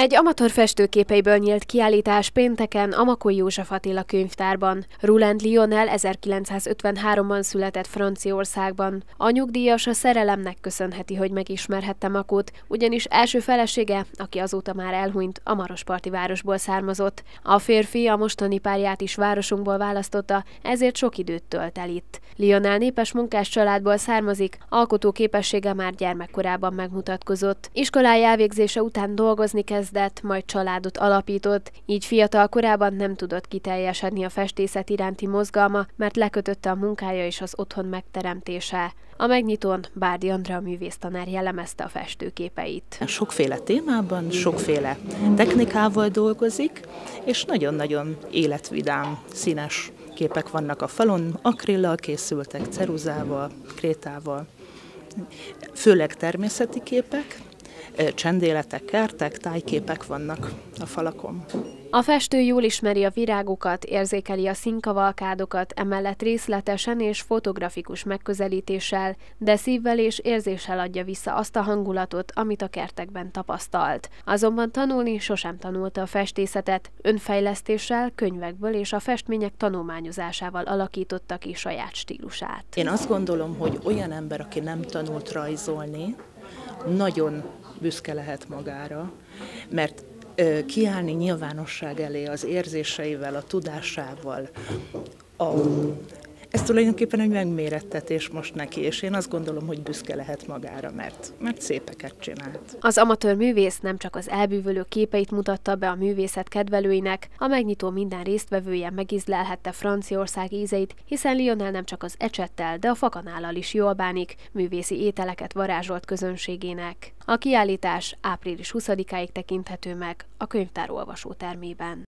Egy amatőr festőképeiből nyílt kiállítás pénteken a Makói József Attila könyvtárban. Roland Lionel 1953-ban született Franciaországban. A nyugdíjas a szerelemnek köszönheti, hogy megismerhette Makót, ugyanis első felesége, aki azóta már elhunyt, a Marosparti városból származott. A férfi a mostani párját is városunkból választotta, ezért sok időt tölt el itt. Lionel népes munkás családból származik, alkotó képessége már gyermekkorában megmutatkozott. Iskolája elvégzése után dolgozni kezd kezdett, majd családot alapított, így fiatal korában nem tudott kiteljesedni a festészet iránti mozgalma, mert lekötötte a munkája és az otthon megteremtése. A megnyitón Bárdi Andrea művésztanár jellemezte a festőképeit. Sokféle témában, sokféle technikával dolgozik, és nagyon-nagyon életvidám, színes képek vannak a falon, akrillal készültek, ceruzával, krétával, főleg természeti képek, csendéletek, kertek, tájképek vannak a falakon. A festő jól ismeri a virágokat, érzékeli a színkavalkádokat, emellett részletesen és fotografikus megközelítéssel, de szívvel és érzéssel adja vissza azt a hangulatot, amit a kertekben tapasztalt. Azonban tanulni sosem tanulta a festészetet, önfejlesztéssel, könyvekből és a festmények tanulmányozásával alakította ki saját stílusát. Én azt gondolom, hogy olyan ember, aki nem tanult rajzolni, nagyon büszke lehet magára, mert kiállni nyilvánosság elé az érzéseivel, a tudásával, a ez tulajdonképpen egy megmérettetés most neki, és én azt gondolom, hogy büszke lehet magára, mert, mert szépeket csinált. Az amatőr művész nem csak az elbűvölő képeit mutatta be a művészet kedvelőinek, a megnyitó minden résztvevője megizlelhette Franciaország ízeit, hiszen Lionel nem csak az ecsettel, de a fakanállal is jól bánik, művészi ételeket varázsolt közönségének. A kiállítás április 20-áig tekinthető meg a könyvtár olvasótermében.